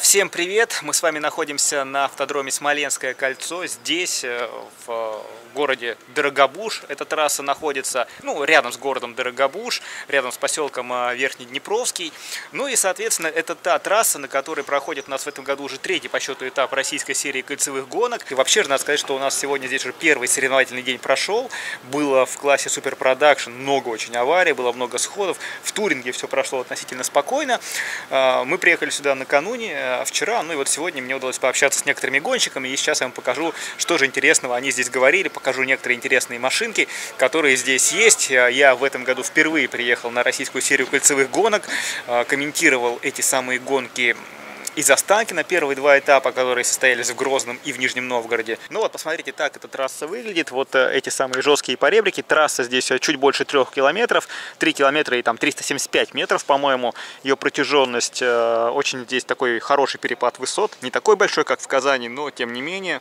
Всем привет! Мы с вами находимся на автодроме Смоленское кольцо. Здесь, э, в городе Дорогобуж, эта трасса находится ну, рядом с городом Дорогобуж, рядом с поселком э, Верхний Днепровский. Ну и, соответственно, это та трасса, на которой проходит у нас в этом году уже третий по счету этап российской серии кольцевых гонок. И вообще же надо сказать, что у нас сегодня здесь уже первый соревновательный день прошел. Было в классе Super Production много очень аварий, было много сходов. В Туринге все прошло относительно спокойно. Э, мы приехали сюда накануне, Э, вчера, ну и вот сегодня мне удалось пообщаться с некоторыми гонщиками, и сейчас я вам покажу, что же интересного они здесь говорили, покажу некоторые интересные машинки, которые здесь есть. Э, я в этом году впервые приехал на российскую серию кольцевых гонок, э, комментировал эти самые гонки из Останкина, первые два этапа, которые состоялись в Грозном и в Нижнем Новгороде. Ну вот, посмотрите, так эта трасса выглядит. Вот э, эти самые жесткие поребрики. Трасса здесь э, чуть больше трех километров. 3 километра и там 375 метров, по-моему. Ее протяженность, э, очень здесь такой хороший перепад высот. Не такой большой, как в Казани, но тем не менее.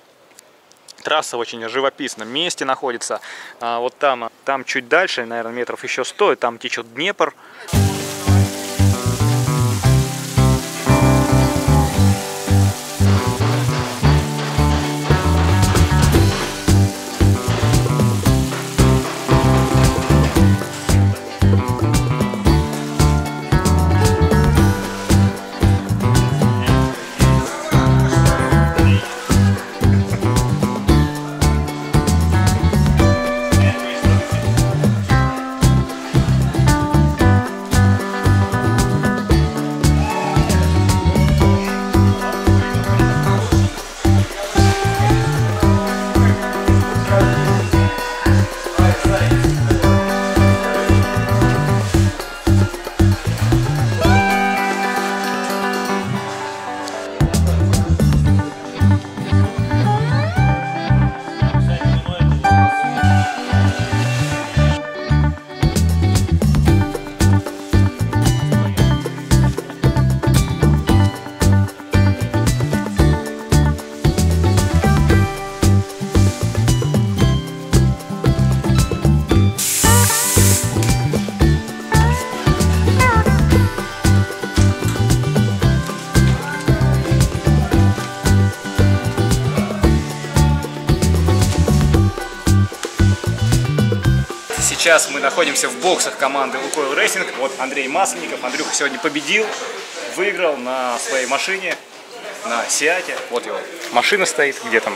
Трасса в очень живописном месте находится. А вот там, там чуть дальше, наверное, метров еще 100, там течет Днепр. Сейчас находимся в боксах команды Лукойл Рейсинг. Вот Андрей Масленников. Андрюха сегодня победил, выиграл на своей машине, на Сиате. Вот его машина стоит, где там.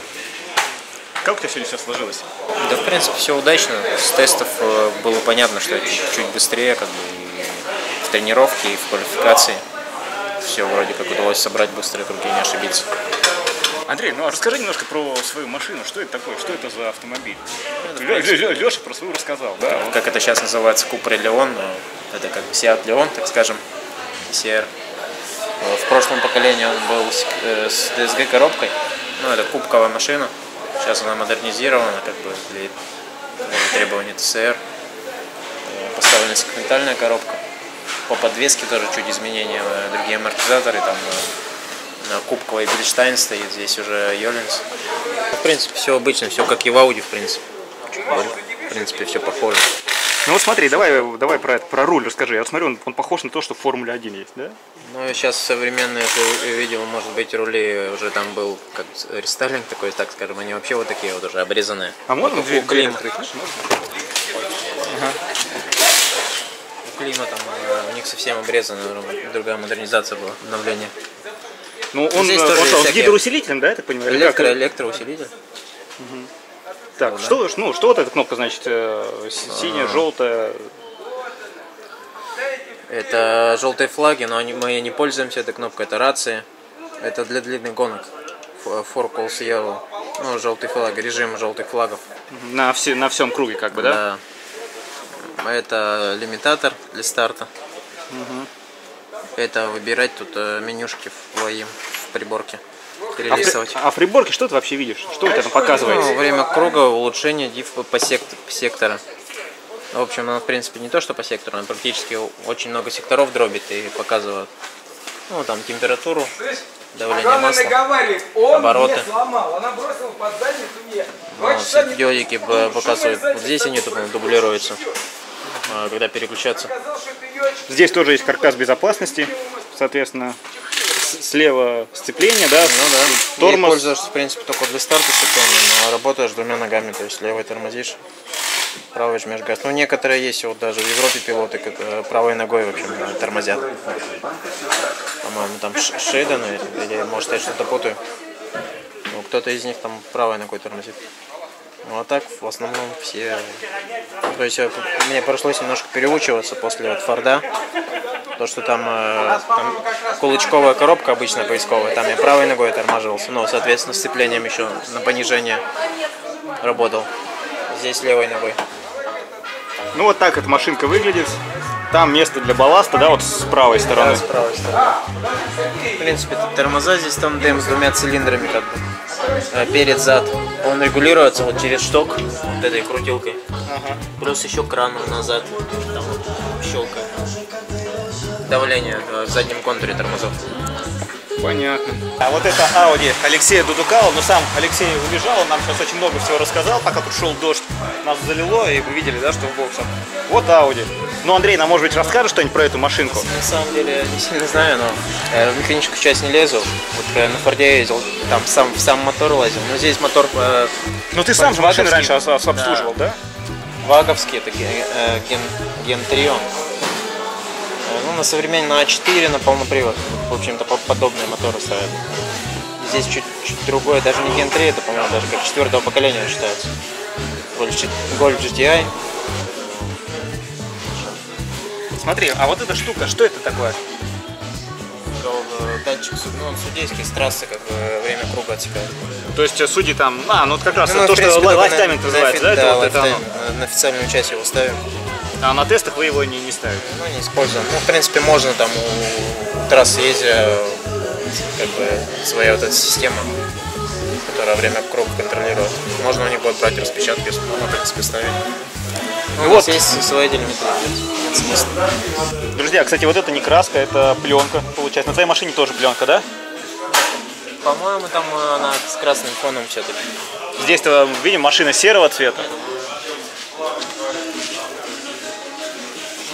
Как у тебя сегодня все сложилось? Да, в принципе, все удачно. С тестов э, было понятно, что чуть-чуть быстрее, как бы и в тренировке, и в квалификации. Все вроде как удалось собрать быстрые круги, не ошибиться. Андрей, ну а расскажи немножко про свою машину. Что это такое? Что это за автомобиль? Леша про свою рассказал, да? Как это сейчас называется, Купра Леон. Это как Seat Leon, так скажем, CR. В прошлом поколении он был э, с DSG коробкой. Ну, это кубковая машина. Сейчас она модернизирована, как бы для требований ТСР. Поставлена сегментальная коробка. По подвеске тоже чуть изменения, э, другие амортизаторы, там э, кубковый Бельштайн стоит, здесь уже Йолинс. В принципе, все обычно, все как и в Ауди, в принципе. В принципе, все похоже. Ну вот смотри, давай, давай про, это, про руль расскажи. Я вот смотрю, он, он похож на то, что в Формуле 1 есть, да? Ну, сейчас современные видел, может быть, рули уже там был как рестайлинг такой, так скажем, они вообще вот такие вот уже обрезанные. А можно две, клим? Ага. У клима там, у них совсем обрезано, другая модернизация была, обновление. Ну, он, Здесь тоже он, он с гидроусилителем, да, я так понимаю? Электро, электроусилитель. Угу. Так, вот, что, да? ну, что вот эта кнопка значит? Э, синяя, а желтая? Это желтые флаги, но они, мы не пользуемся этой кнопкой, это рации. Это для длинных гонок. Four calls yellow. Ну, желтый флаг, режим желтых флагов. На, все, на всем круге, как бы, да? Да. Это лимитатор для старта. Угу это выбирать тут э, менюшки в, в приборке. Перелистывать. А, в, а в приборке что ты вообще видишь? Что у тебя там показывается? Ну, время круга, улучшение диф по сект, сектора. В общем, она в принципе не то, что по сектору, она практически очень много секторов дробит и показывает. Ну, там температуру, давление масла, обороты. Ну, диодики показывают. Вот здесь они дублируются, когда переключаться. Здесь тоже есть каркас безопасности, соответственно, слева сцепление, да? Ну да. Тормоз. И пользуешься, в принципе, только для старта сцепления, но работаешь двумя ногами, то есть левой тормозишь, правой жмешь газ. Ну, некоторые есть, вот даже в Европе пилоты, э, правой ногой, в общем, э, тормозят. По-моему, там Шейден, или, может, я что-то путаю. Ну, кто-то из них там правой ногой тормозит. Ну, а так, в основном, все... То есть, э, мне пришлось немножко переучиваться после вот Форда. То, что там, э, там кулачковая коробка обычно поисковая, там я правой ногой тормаживался, но, соответственно, сцеплением еще на понижение работал. Здесь левой ногой. Ну вот так эта машинка выглядит. Там место для балласта, да, вот с правой стороны. с правой стороны. В принципе, тормоза здесь тандем с двумя цилиндрами, как бы. Э, Перед, зад. Он регулируется вот через шток, вот этой крутилкой. Плюс еще кран назад. Там вот щелкает. Давление э, в заднем контуре тормозов. Понятно. А вот это Audi Алексея Дудукала, но сам Алексей убежал, он нам сейчас очень много всего рассказал, пока тут шел дождь, нас залило, и вы видели, да, что в боксах. Вот Audi. Ну, Андрей, нам, может быть, расскажешь что-нибудь про эту машинку? На самом деле, я не сильно знаю, но э, в механическую часть не лезу. Вот я на Форде ездил, там сам, в сам мотор лазил. Но здесь мотор э, Ну, ты сам же машины Ваговский. раньше обслуживал, да? ваговский, это ген, э, ген, ген 3 он. На современный, на А4, на полный привод. В общем-то, по- подобные моторы ставят. Здесь чуть, чуть другое, даже не ген 3, это, по-моему, даже как четвертого поколения считается. Golf GTI. Смотри, а вот эта штука, что это такое? Э, Датчик, ну, он судейский с трассы, как бы, время круга отсекает. То есть э, судьи там, а, ну вот как раз Ну, то, что принципе, только лайфтайминг на- называется, на, да? фи- Это вот это оно. на официальную часть его ставим. А на тестах вы его не, не ставите? Ну, не используем. Ну, в принципе, можно там у трассы ездя, как бы, своя вот эта система, которая время круга контролирует. Можно у них будет брать распечатки, если можно, в принципе, ставить. Ну, Ну вот. есть. Нет смысла. Друзья, кстати, вот это не краска, это пленка, получается. На твоей машине тоже пленка, да? По-моему, там она с красным фоном все-таки. Здесь-то, видим, машина серого цвета.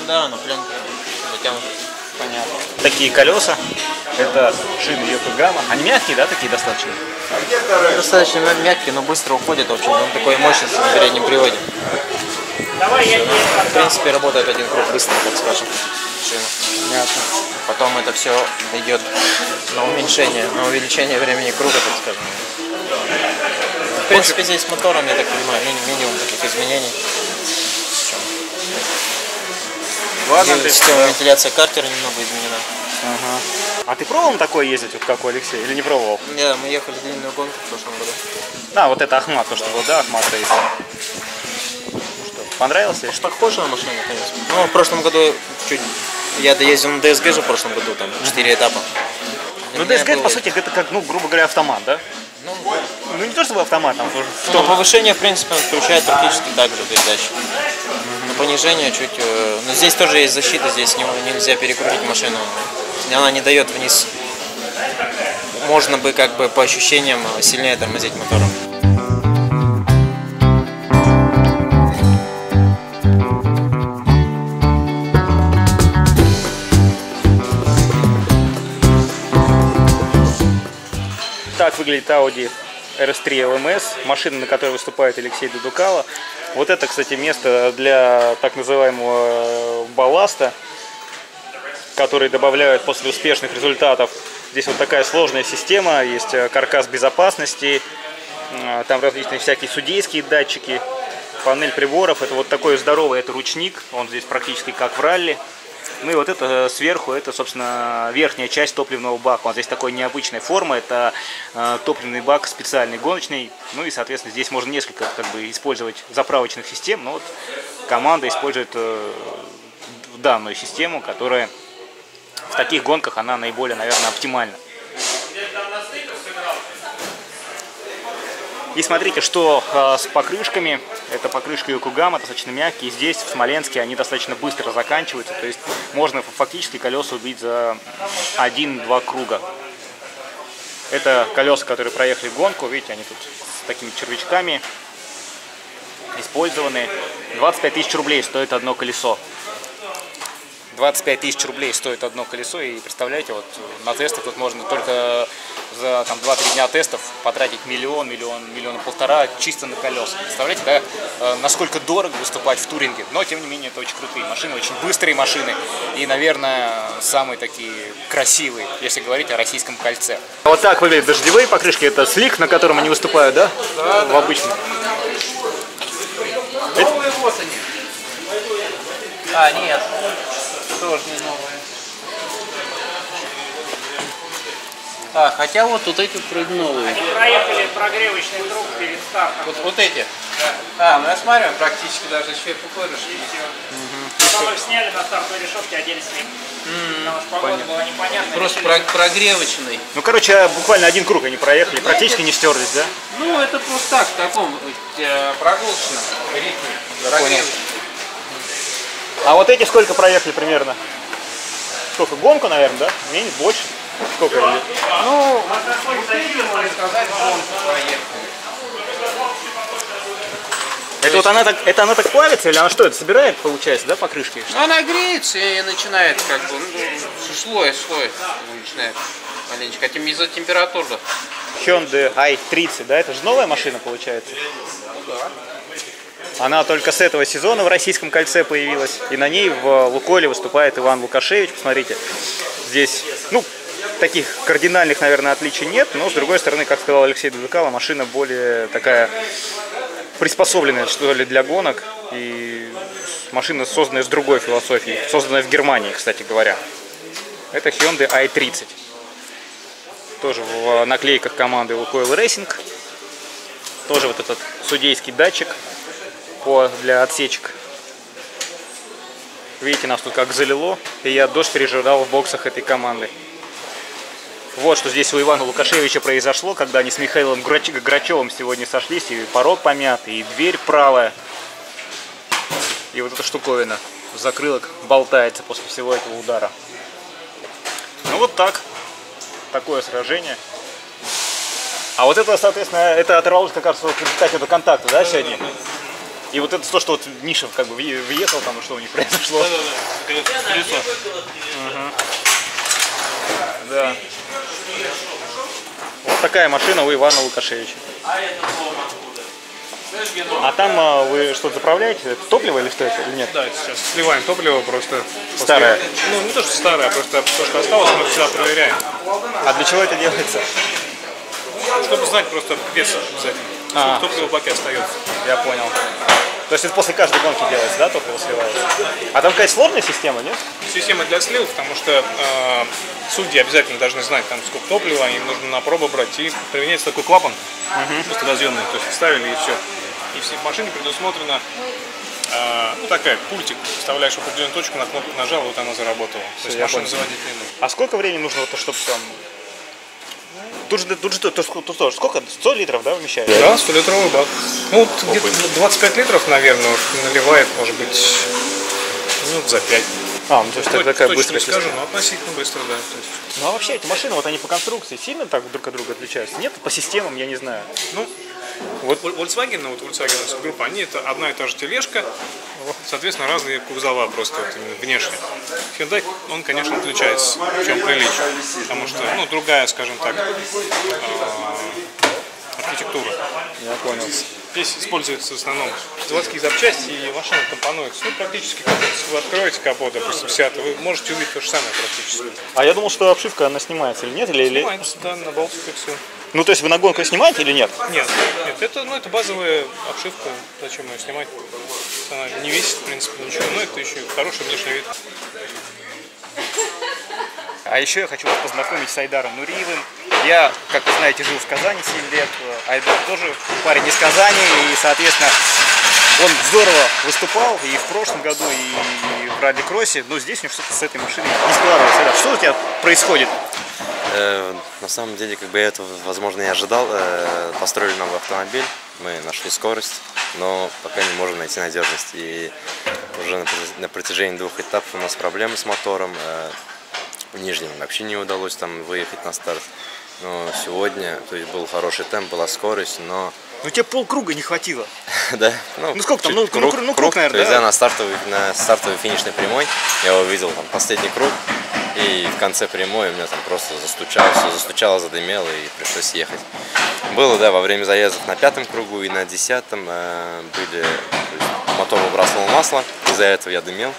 Да, она пленка затянута. Понятно. Такие колеса. Это шины Йокогама. Они мягкие, да, такие достаточно? Достаточно мя- мягкий, но быстро уходит. В общем, он такой мощности на переднем приводе. В принципе, работает один круг быстро, так скажем. шина. Понятно. Потом это все идет на уменьшение, на увеличение времени круга, так скажем. В принципе, здесь с мотором, я так понимаю, ми- минимум таких изменений. Андрей, Система да. вентиляции картера немного изменена. Ага. А ты пробовал такой ездить, вот как у Алексея, или не пробовал? Да, мы ехали длинную гонку в прошлом году. А, вот это Ахмат, то, что был, да, Ахмат Рейс. Ну что, понравился? Что похоже на машину, конечно. Ну, в прошлом году чуть... Я доездил на DSG же в прошлом году, там, 4 этапа. Ну, DSG, было- по сути, это как, ну, грубо говоря, автомат, да? Ну, Ну, не то чтобы автомат, там, в Ну, повышение, в принципе, он включает практически так же передачи. На понижение чуть... э, Но здесь тоже есть защита, здесь не- нельзя перекрутить машину. Она не дает вниз. Можно бы, как бы, по ощущениям сильнее тормозить мотором. Так выглядит Audi RS3 LMS, машина, на которой выступает Алексей Дудукало. Вот это, кстати, место для так называемого э, балласта, который добавляют после успешных результатов. Здесь вот такая сложная система, есть э, каркас безопасности, э, там различные всякие судейские датчики, панель приборов. Это вот такой здоровый, это ручник, он здесь практически как в ралли. Ну и вот это э, сверху, это, собственно, верхняя часть топливного бака. Он здесь такой необычной формы, это э, топливный бак специальный гоночный. Ну и, соответственно, здесь можно несколько как бы использовать заправочных систем. Но вот команда использует э, данную систему, которая в таких гонках она наиболее, наверное, оптимальна. И смотрите, что э, с покрышками. Это покрышка Йокогама, достаточно мягкие. Здесь, в Смоленске, они достаточно быстро заканчиваются. То есть можно фактически колеса убить за 1-2 круга. Это колеса, которые проехали гонку. Видите, они тут с такими червячками использованы. 25 тысяч рублей стоит одно колесо. 25 тысяч рублей стоит одно колесо, и представляете, вот на тестах тут можно только за там 2-3 дня тестов потратить миллион, миллион, миллион полтора чисто на колеса. Представляете, да, э, насколько дорого выступать в туринге, но тем не менее это очень крутые машины, очень быстрые машины и, наверное, самые такие красивые, если говорить о российском кольце. Вот так выглядят дождевые покрышки, это слик, на котором они выступают, да? Да. В обычном. Новые вот они. А, нет, тоже не новые. А, хотя вот тут эти вроде новые. Они проехали прогревочный круг перед стартом. Вот, вот эти? Да. А, ну я смотрю, практически даже еще и покрышки. Потом их сняли на стартовой решетке, одели слив. Потому что погода Понятно. была непонятная. Просто про- прогревочный. Ну, короче, буквально один круг они проехали, практически не стерлись, да? Ну, это просто так, в таком э, прогулочном ритме. Прогревочный. А вот эти сколько проехали примерно? Сколько? Гонку, наверное, да? Меньше, больше? Сколько? или- Ну, можно сказать, гонку проехали. Это вот она так, это она так плавится или она что, это собирает, получается, да, покрышки? Ну, она греется и начинает как бы, ну, слой, слой начинает маленечко. А из-за температуры. Hyundai i30, да, это же новая машина, получается? Да. Она только с этого сезона в российском кольце появилась. И на ней в Луколе выступает Иван Лукашевич. Посмотрите, здесь, ну, таких кардинальных, наверное, отличий нет. Но, с другой стороны, как сказал Алексей Дудукало, машина более такая приспособленная, что ли, для гонок. И машина, созданная с другой философией. Созданная в Германии, кстати говоря. Это Hyundai i30. Тоже в наклейках команды Lukoil Racing. Тоже вот этот судейский датчик по, для отсечек. Видите, нас тут как залило, и я дождь пережидал в боксах этой команды. Вот что здесь у Ивана Лукашевича произошло, когда они с Михаилом Грач- Грачевым сегодня сошлись, и порог помят, и дверь правая, и вот эта штуковина в закрылок болтается после всего этого удара. Ну вот так. Такое сражение. А вот это, соответственно, это оторвалось как раз в результате этого контакта, да, сегодня? И вот это то, что вот Нишев как бы въе- въехал там, и что у них произошло. Колесо. Да. Вот такая машина у Ивана Лукашевича. А там а, вы что-то заправляете? Это топливо или что это? Или нет? Да, сейчас сливаем топливо просто. после- Старое. Ну, не то, что старое, просто то, что осталось, мы всегда проверяем. А для чего это делается? Чтобы знать просто вес обязательно. А. Топлива в баке остается. Я понял. То есть это после каждой гонки делается, да, топливо сливается? А там какая-то сложная система, нет? Система для слива, потому что э, судьи обязательно должны знать, там, сколько топлива, им нужно на пробу брать. И применяется такой клапан, просто разъемный, то есть вставили и все. И все в машине предусмотрена э, ну, такая, пультик, вставляешь в определенную точку, на кнопку нажал, вот она заработала. То есть машину понял. заводить не нужно. А сколько времени нужно, вот, чтобы там... Тут же, тут же тут, тут, тут тоже сколько? 100 литров, да, вмещает? Да, 100-литровый бак. Ну, вот где-то 25 литров, наверное, наливает, может быть, минут за 5. А, ну то есть это такая быстрая не скажу, но относительно быстро, да. Есть, Ну а вообще эти машины, вот они по конструкции сильно так друг от друга отличаются? Нет, по системам, я не знаю. ну, вот Volkswagen, ну, вот Volkswagen группа, они это одна и та же тележка, соответственно, разные кузова просто вот именно внешне. Hyundai, он, конечно, отличается, в чем приличие, потому что, ну, другая, скажем так, а, архитектура. Я понял. Здесь используются в основном заводские запчасти и машина компонуется. Ну, практически, как вы откроете капот, допустим, Seat, вы можете увидеть то же самое практически. А я думал, что обшивка, она снимается или нет? Или, или... Снимается, да, на болтик и все. Ну то есть вы на гонку снимаете или нет? Нет, нет, это, ну, это базовая обшивка, зачем ее снимать? Она не весит, в принципе, ничего, но это еще хороший внешний вид. А еще я хочу вас познакомить с Айдаром Нуриевым. Я, как вы знаете, жил в Казани 7 лет. Айдар тоже парень из Казани. И, соответственно, он здорово выступал и в прошлом году, и в ралли-кроссе. Но здесь у него что-то с этой машиной не складывается. Айдар, что у тебя происходит? Э, На самом деле, как бы я этого, возможно, и ожидал. Э, Построили новый автомобиль, мы нашли скорость, но пока не можем найти надежность. И уже на протяжении двух этапов у нас проблемы с мотором. В нижнем вообще не удалось там выехать на старт. Но сегодня, то есть был хороший темп, была скорость, но Ну тебе полкруга не хватило. да. Ну, сколько там? Ну, ну, круг, кру- ну, круг, наверное, То есть, да? да, на стартовой, на стартовой финишной прямой я увидел там последний круг. И в конце прямой у меня там просто застучало, все застучало, задымело и пришлось ехать. Было, да, во время заездов на пятом кругу и на десятом э, были, есть мотор выбрасывал масло, из-за этого я дымел.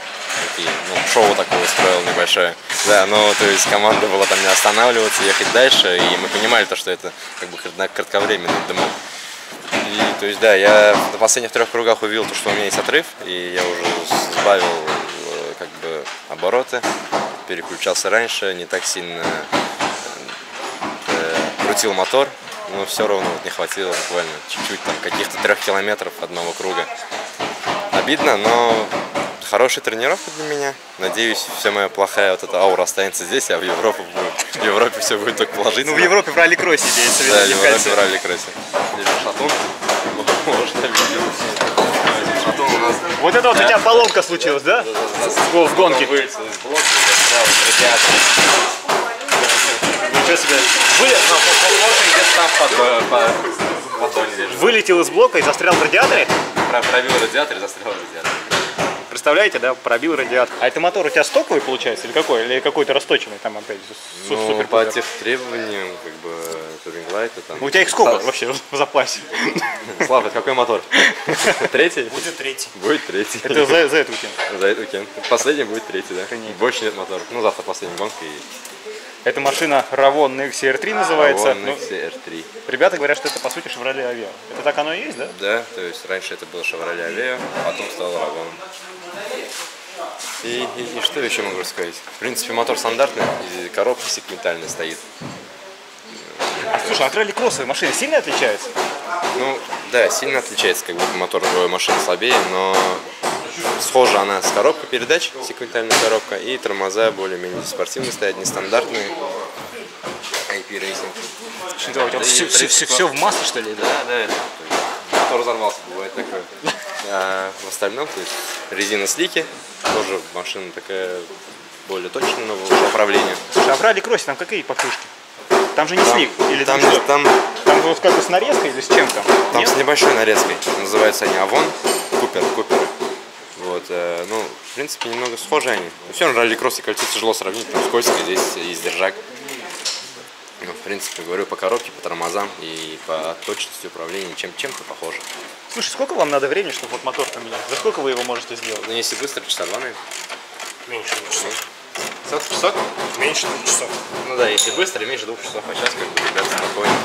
Такие, ну, шоу такое устроил небольшое. Да, но то есть команда была там не останавливаться, ехать дальше, и мы понимали то, что это как бы кратковременный дымок. И, то есть, да, я на последних трех кругах увидел, то, что у меня есть отрыв, и я уже сбавил э, как бы обороты, переключался раньше, не так сильно э, крутил мотор, но все равно вот не хватило буквально чуть-чуть там каких-то трех километров одного круга. Обидно, но хорошая тренировка для меня. Надеюсь, вся моя плохая вот эта аура останется здесь, а в Европу будет- в Европе все будет только положительно. Ну в Европе в ралли-кроссе имеется в виду, Да, в Европе в ралли-кроссе. Шатун. Можно видеть. Шатун у нас Вот это вот у тебя поломка случилась, да? В гонке. вылетел из блока и застрял в радиаторе. Ничего себе. Под, э, вылетел из блока и застрял в радиаторе. Про- Пробил радиатор и застрял в радиаторе. Представляете, да, пробил радиатор. А это мотор у тебя стоковый получается или какой? Или какой-то расточенный там опять? Ну, супер по тех требованиям, как бы, туринг-лайта там. У тебя их сколько Са- вообще в запасе? Слава, это какой мотор? Третий? Будет третий. Будет третий. Это за, за этот уикенд. За этот уикенд. Последний будет третий, да? Конечно. Больше нет моторов. Ну, завтра последняя гонка и Эта машина Ravon XCR3 называется. Равон Ну, XR3. ребята говорят, что это по сути Chevrolet Aveo. Это так оно и есть, да? Да, то есть раньше это был Chevrolet Aveo, потом стал Равон. И, и- и что еще могу сказать? В принципе, мотор стандартный, и коробка секвентальная стоит. Слушай, а от ралли-кроссовой машины сильно отличается? Ну, да, сильно отличается, как будто мотор машины слабее, но схожа она с коробкой передач, секвентальная коробка, и тормоза более-менее спортивные стоят, нестандартные. IP Racing. Что, у тебя Да и, все, в масле, что ли? Да, да, есть, мотор взорвался. А в остальном, то есть резина слики, тоже машина такая более точная в управлении. Слушай, а в ралли-кроссе там какие покрышки? Там же не слик. Или там, Там, что? там, Там вот как бы с нарезкой или с чем там? там Нет? с небольшой нарезкой. Называются они Авон, Купер, Куперы. Вот, э, ну, в принципе, немного схожи они. Но все равно ралли-кросс и кольцо тяжело сравнить, там скользко, здесь есть держак. Ну, в принципе, говорю, по коробке, по тормозам и по точности управления чем, чем-то похоже. Слушай, сколько вам надо времени, чтобы вот мотор поменять? За сколько вы его можете сделать? Но если быстро, часа два, наверное. Меньше двух часов. Сотки часов? Меньше двух часов. Ну да, если быстро, меньше двух часов, а сейчас как бы ребята спокойно.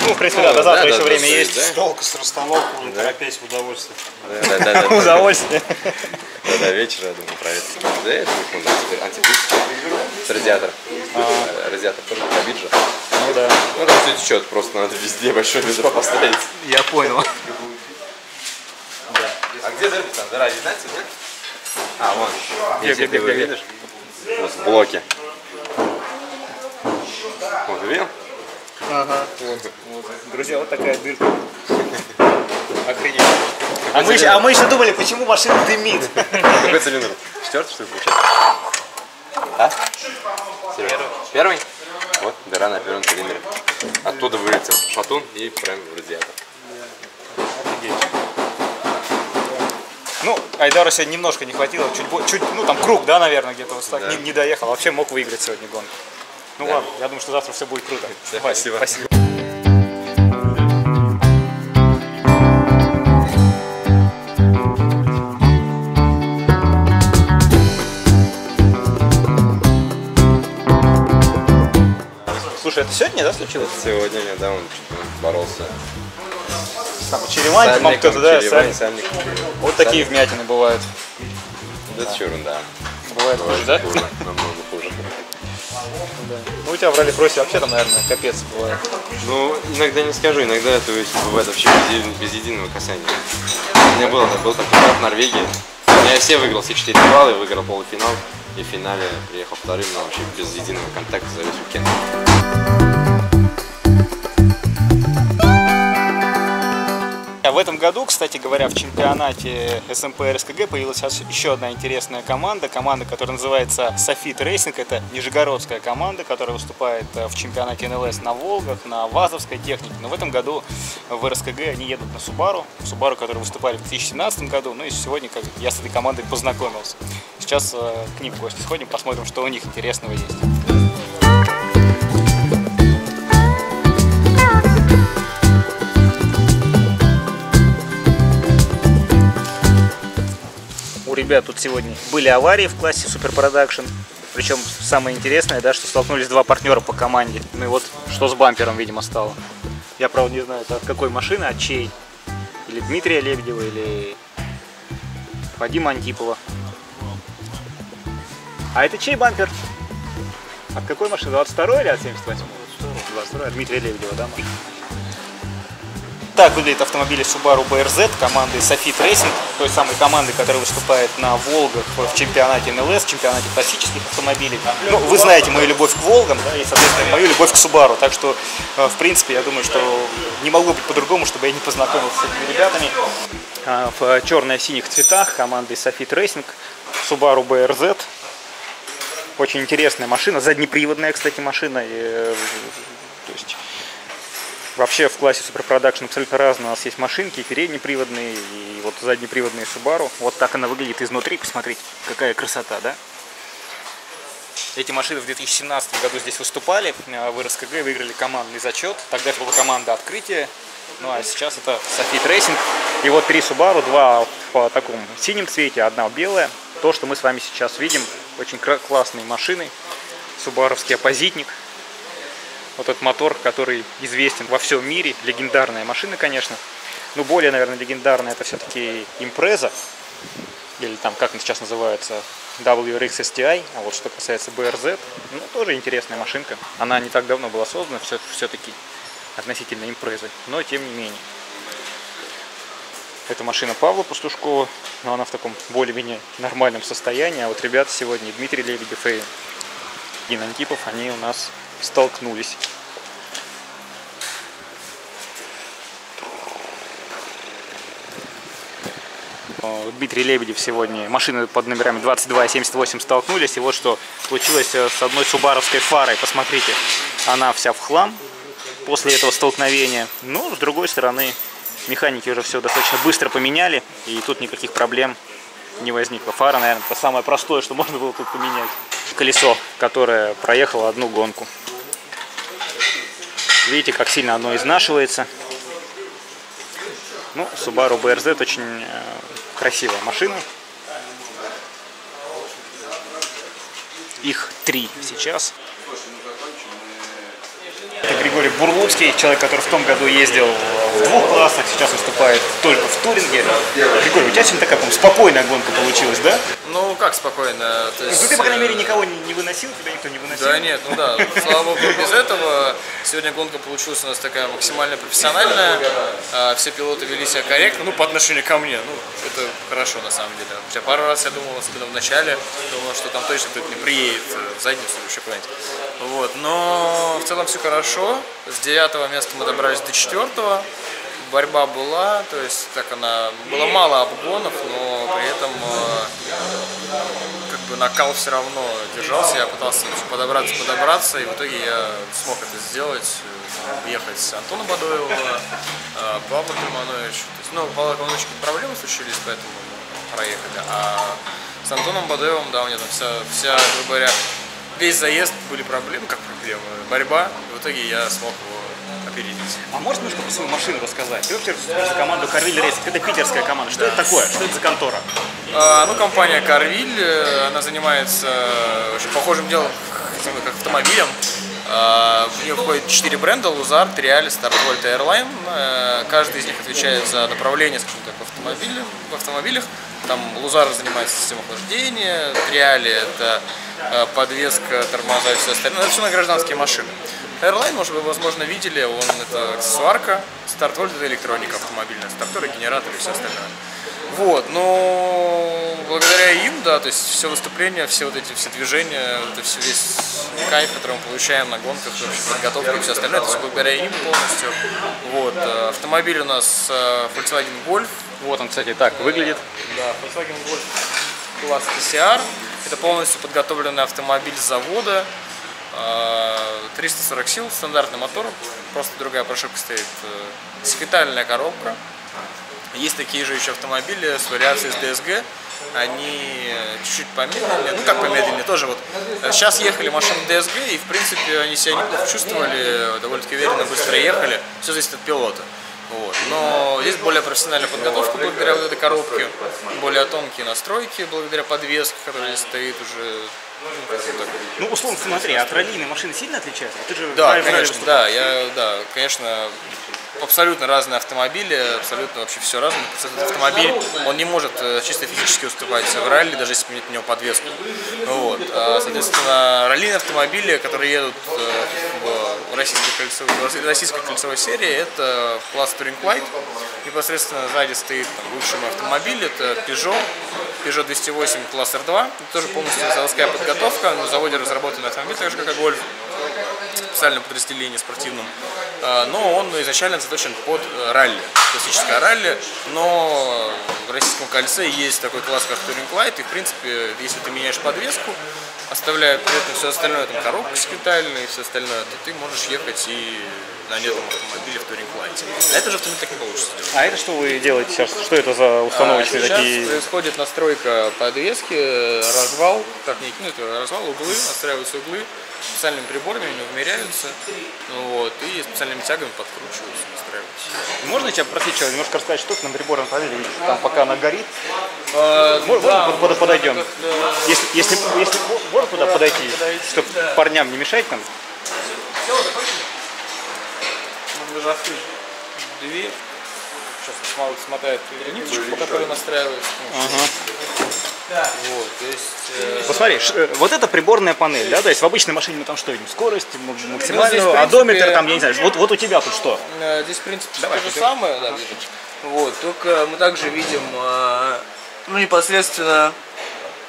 Ну, в принципе, Ну, да, до завтра да, еще да, время да, есть. да. Столка с расстановкой, не торопясь в удовольствие. Да, да, да, да, да, Удовольствие. да, до вечера, я думаю, проверить. Да, это ну, да, теперь антиприз с радиатор. Э, Радиатор тоже пробит же. Ну да. Ну там все течет, просто надо везде большое ведро поставить. Я понял. А дырка там? Дыра, не знаете? А, вон. Где, Если где, ты где, его где? видишь, вот в блоке. Вот, видел? Ага. Друзья, вот такая дырка. Охренеть. А мы, еще, а мы еще думали, почему машина дымит. Какой цилиндр? Четвертый, что ли, получается? А? Серега? Первый? Вот, дыра на первом цилиндре. Оттуда вылетел шатун и прям в радиатор. Ну, Айдару сегодня немножко не хватило, чуть, чуть ну там круг, да, наверное, где-то вот так, Да. не, не доехал. Вообще мог выиграть сегодня гонку. Ну ладно, я думаю, что завтра все будет круто. Давай, спасибо. спасибо. Слушай, это сегодня, да, случилось? Сегодня чуть не боролся. Там Черевань, там кто-то, да, сами. сальник. Вот такие вмятины бывают. Да это ерунда. Бывает хуже, да? Хуже, намного хуже. Ну, у тебя в ралли-кроссе вообще там, наверное, капец бывает. Ну, иногда не скажу, иногда то есть бывает вообще без, без единого касания. У меня был, был этап в Норвегии. Я все выиграл все четыре балла, выиграл полуфинал. И в финале приехал вторым, но вообще без единого контакта за весь уикенд. В этом году, кстати говоря, в чемпионате СМП РСКГ появилась еще одна интересная команда. Команда, которая называется Софит Рейсинг. Это нижегородская команда, которая выступает э, в чемпионате НЛС на Волгах, на ВАЗовской технике. Но в этом году в РСКГ они едут на Субару. Субару, которые выступали в 2017 году. Ну и сегодня как я с этой командой познакомился. Сейчас э, к ним в гости сходим, посмотрим, что у них интересного есть. Ребят тут сегодня были аварии в классе Super Production. Причем самое интересное, да, что столкнулись два партнера по команде. Ну и вот что с бампером, видимо, стало. Я, правда, не знаю, это от какой машины, от чьей. Или Дмитрия Лебедева, или Вадима Антипова. А это чей бампер? От какой машины? 22 или от 78? 22 от Дмитрия Лебедева, да? машина? Так выглядит автомобиль Subaru BRZ команды Sofit Racing, той самой команды, которая выступает на Волгах в чемпионате НЛС, в чемпионате классических автомобилей. Ну, вы знаете мою любовь к Волгам, да, и, соответственно, мою любовь к Subaru. Так что, э, в принципе, я думаю, что не могло быть по-другому, чтобы я не познакомился с этими ребятами. А, В черно-синих цветах команды Sofit Racing, Subaru BRZ. Очень интересная машина, заднеприводная, кстати, машина. э, то есть Вообще в классе Production абсолютно разные. У нас есть машинки, переднеприводные, и вот заднеприводные Subaru. Вот так она выглядит изнутри. Посмотрите, какая красота, да? Эти машины в 2017 году здесь выступали. а В РСКГ выиграли командный зачет. Тогда это была команда открытия. Ну а сейчас это Софит Racing. И вот три Subaru, два в таком синем цвете, одна белая. То, что мы с вами сейчас видим, очень классные машины. Субаровский оппозитник. Вот этот мотор, который известен во всем мире. Легендарная машина, конечно. Но более, наверное, легендарная это все-таки импреза. Или там, как она сейчас называется, WRX STI. А вот что касается BRZ, ну, тоже интересная машинка. Она не так давно была создана, все, все-таки относительно импрезы. Но тем не менее. Это машина Павла Пастушкова, но она в таком более-менее нормальном состоянии. А вот ребята сегодня, Дмитрий Лебедев и Дин Антипов, они у нас столкнулись. Дмитрий Лебедев сегодня, машины под номерами 22 и 78 столкнулись, и вот что случилось э, с одной субаровской фарой, посмотрите, она вся в хлам после этого столкновения, но с другой стороны, механики уже все достаточно быстро поменяли, и тут никаких проблем не возникло. Фара, наверное, это самое простое, что можно было тут поменять. Колесо, которое проехало одну гонку. Видите, как сильно оно изнашивается. Ну, Subaru BRZ очень э, красивая машина. Их три сейчас. Это Григорий Бурлуцкий, человек, который в том году ездил в двух классах, сейчас выступает только в туринге. Григорий, у тебя сегодня такая, по спокойная гонка получилась, да? Ну, как спокойно? То есть, Ну, ты, по крайней э, мере, никого не, не выносил, тебя никто не выносил. Да нет, ну да, слава богу, без этого. Сегодня гонка получилась у нас такая максимально профессиональная. А, Все пилоты вели себя корректно, ну, по отношению ко мне. Ну, это хорошо на самом деле. Хотя пару раз я думал, особенно в начале, думал, что там точно кто-то мне приедет э, в задницу или еще куда-нибудь. Вот, но в целом все хорошо. С девятого места мы добрались до четвертого. Борьба была, то есть так она было мало обгонов, но при этом э, как бы накал все равно держался, я пытался подобраться, подобраться, и в итоге я смог это сделать, э, ехать с Антоном Бадоевым, э, Павлом Климановичем. То есть, ну, Павла Климановича какие-то проблемы случились, поэтому проехали. А с Антоном Бадоевым, да, у меня там вся, вся, грубо говоря, весь заезд были проблемы, как проблемы, борьба, и в итоге я смог его опередить. А можешь немножко про свою машину рассказать? Ты вообще за команду Carville Racing, это питерская команда. Что это такое? Что это за контора? А, Ну, компания Carville, она занимается очень похожим делом, как- автомобилем. А, В нее входит четыре бренда, Luzar, Trialli, StartVolt и Airline. Э, Каждый из них отвечает за направление, скажем так, в, автомобиле, в автомобилях. Там Лузар занимается системой охлаждения, Триали это э, подвеска, тормоза и все остальное. Это все на гражданские машины. Airline, может быть, возможно, видели, он это аксессуарка, Стартвольт это электроника автомобильная, стартеры, генераторы и все остальное. Вот, но благодаря им, да, то есть все выступления, все вот эти все движения, это все весь кайф, который мы получаем на гонках, вообще подготовка и все остальное, это все благодаря им полностью. Вот. э, Автомобиль у нас э, Volkswagen Golf, Вот он, кстати, так выглядит. да, Volkswagen Golf класс TCR. Это полностью подготовленный автомобиль завода. Э, 340 сил, стандартный мотор, просто другая прошивка стоит. э, Секретальная коробка. Есть такие же еще автомобили с вариацией с DSG. Они э, чуть-чуть помедленнее, ну как помедленнее, тоже вот. э, Сейчас ехали машины DSG, и в принципе они себя неплохо чувствовали, довольно-таки уверенно, быстро ехали. Все зависит от пилота. Вот. Но есть более профессиональная подготовка благодаря вот этой коробке, более тонкие настройки благодаря подвеске, которая здесь стоит уже. Ну, условно, смотри, от раллийной машины сильно отличается? Ты же да, конечно, да, я, да, конечно, абсолютно разные автомобили, абсолютно вообще все разное. Автомобиль, он не может э, чисто физически уступать в ралли, даже если поменять на него подвеску. Вот. А, соответственно, раллийные автомобили, которые едут э, в российской кольцевой, российской кольцевой серии, это класс Touring Light. Непосредственно сзади стоит там, бывший мой автомобиль, это Peugeot, Peugeot 208 класс R2. Это тоже полностью заводская подготовка, на заводе разработанный автомобиль, так же как и Golf специальном подразделении спортивном, но он изначально заточен под э, ралли, классическое ралли, но в российском кольце есть такой класс, как Touring Light, и в принципе, если ты меняешь подвеску, оставляя при этом все остальное, там коробка секретальная и все остальное, то ты можешь ехать и на этом автомобиле в Touring Light. А это же автомобиль так не получится. А это что вы делаете сейчас? Что это за установочные А сейчас такие? происходит настройка подвески, э, развал, так не ну, это развал углы, настраиваются углы, специальными приборами они вымеряются, вот, и специальными тягами подкручиваются, настраиваются. Можно тебя просить человек немножко рассказать, что ты на приборном панели видишь? Там пока она горит. А, Можно да, под- под- подойдем? как-то- Если, если, если можно туда подойти, подойти, чтобы да. парням не мешать. Всё, закончили? Можно даже открыть дверь. Сейчас смотает ниточку, по которой настраивается. Вот, то есть... э, Посмотри, э, вот это приборная панель, да, то есть в обычной машине мы там что видим? Скорость Ну, максимальную, принципе, одометр там, я не знаю, вот, вот у тебя тут что? Э, Здесь, в принципе, Давай, то же самое, да. Вот, только мы также видим, ну, непосредственно,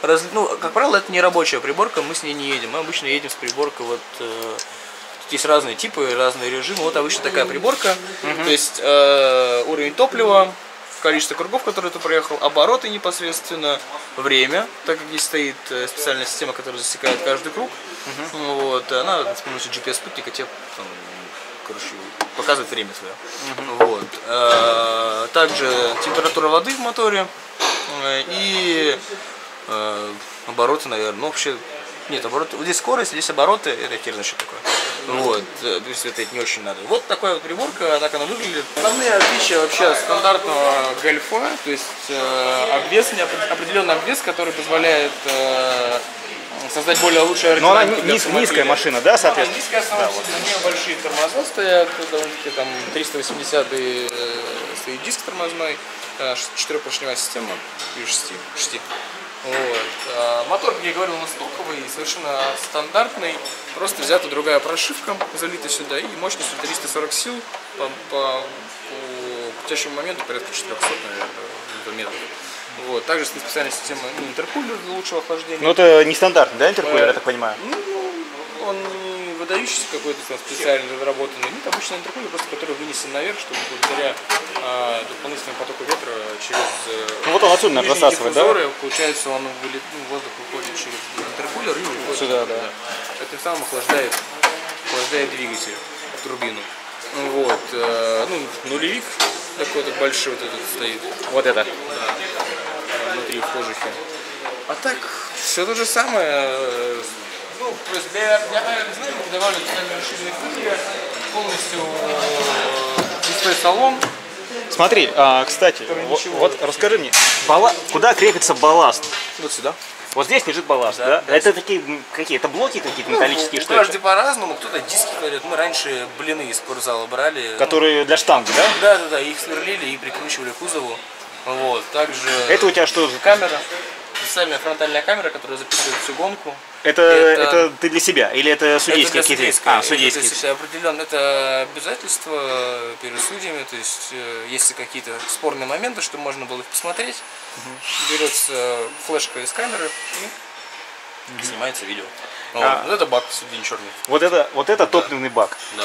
раз- ну, как правило, это не рабочая приборка, мы с ней не едем. Мы обычно едем с приборкой вот, э, есть разные типы, разные режимы. Вот обычно такая приборка, то есть э, уровень топлива, количество кругов, которые ты проехал, обороты непосредственно, время, так как здесь стоит э, специальная система, которая засекает каждый круг. Вот, и она с помощью GPS-спутника тебе там, короче, показывает время твое. Вот. Э, Также температура воды в моторе э, и э, обороты, наверное. Ну, вообще, нет, обороты. Вот здесь скорость, здесь обороты, это хер знает, что такое. Вот, э, то есть это не очень надо. Вот такая вот приборка, так она выглядит. Основные отличия вообще стандартного гольфа, то есть э, обвес, определенный обвес, который позволяет э, создать более лучшую Но она низ- низкая машина, да, Да, соответственно? низкая основа, на нее большие тормоза стоят, довольно-таки там 380 э, стоит диск тормозной, э, ш- четырехпоршневая система, и шести, шести. Вот. А Мотор, как я говорил, он стоковый, совершенно стандартный, просто взята другая прошивка, залита сюда, и мощностью 340 сил по, по, по крутящему моменту порядка 400, наверное, метров. Вот. Также стоит специальная система ну, интеркулер для лучшего охлаждения. Ну это не стандартный, да, интеркулер, я так понимаю? Ну, он не выдающийся какой-то там специально разработанный. Нет, обычный интеркулер, просто который вынесен наверх, чтобы благодаря а, дополнительному потоку ветра через э, Ну вот он отсюда, наверное, нижние засасывает, да? получается, он вылет, ну, воздух выходит через интеркулер и выходит Сюда, да. Этим самым охлаждает, охлаждает двигатель, турбину. Вот, э, ну, нулевик такой вот большой вот этот стоит Вот это. э, внутри в кожухе. А так, все то же самое. Ну, то есть для, для аэродинамики добавили специальные расширенные крылья, полностью э, дисплей-салон. Смотри, а, кстати, вот, вот расскажи мне, бала- куда крепится балласт? Вот сюда. Вот здесь лежит балласт, да? Это такие какие? Это блоки какие-то металлические, что Каждый по-разному, кто-то диски кладет. Мы раньше блины из спортзала брали. Которые для штанги, да? Да, да, да, их сверлили и прикручивали к кузову. Вот, также Это у тебя что? камера специальная фронтальная камера, которая записывает всю гонку. Это, Это- это ты для себя? Или это судейские какие-то? А, Это, то судейские. есть определенно это обязательство перед судьями, то есть э, если какие-то спорные моменты, чтобы можно было их посмотреть, берется флешка из камеры и снимается видео. Вот. А- Вот это бак судьи черный. Вот это, вот это топливный бак. Да.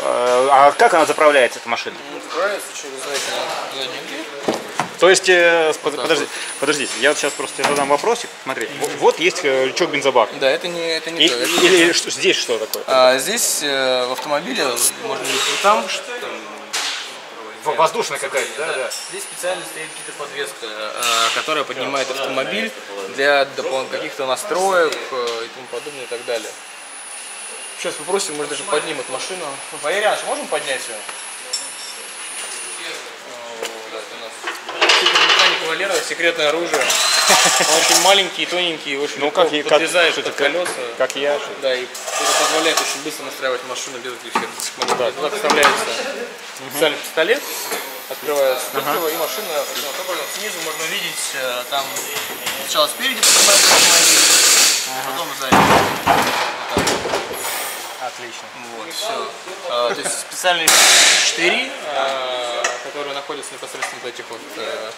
Э, А как она заправляется, эта машина? Ну, Открывается через заднюю дверь. То есть, э, под- так подожди, вот. подождите, я вот сейчас просто тебе задам вопросик. Смотри, во- вот есть э, лючок бензобака. Да, это не, это не И- то. это- или что- здесь что такое? А, здесь э, в автомобиле можно видеть вот там, что там, Воздушная какая-то, да, да. Здесь специально стоит какая-то подвеска, э, которая поднимает автомобиль для каких-то настроек э, и тому подобное и так далее. Сейчас попросим, может даже поднимут машину. Валериан, можем поднять ее? Валера, секретное оружие. Он очень маленький, тоненький, очень Ну, как и- как- что под колеса. Как я. Да, и это позволяет очень быстро настраивать машину без всех. Туда вставляется специальный пистолет, открывается и машина ну, снизу можно увидеть, э, там сначала спереди поднимается автомобиль, потом сзади. Отлично. Вот, все. то есть специальные штыри, э, которые находятся непосредственно в этих вот э,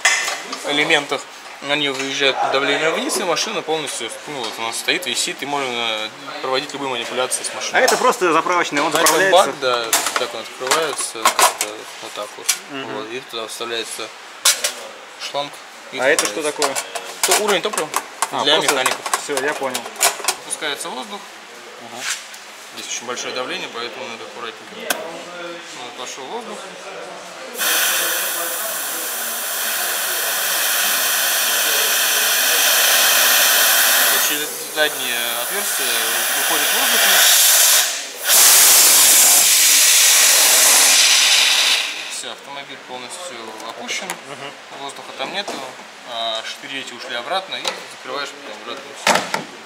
элементах, они выезжают давление вниз, и машина полностью, ну, вот она стоит, висит, и можно проводить любые манипуляции с машиной. А это просто заправочный, он этом заправляется. бак, да, так он открывается, вот так вот. Вот, и туда вставляется шланг. А это что такое? То уровень топлива А, для просто- механиков. Все, я понял. Пускается воздух. Здесь очень большое давление, поэтому надо аккуратненько. Вот, пошел воздух. Через заднее отверстие выходит воздух. Все, автомобиль полностью опущен, воздуха там нету, а эти ушли обратно и закрываешь потом обратно.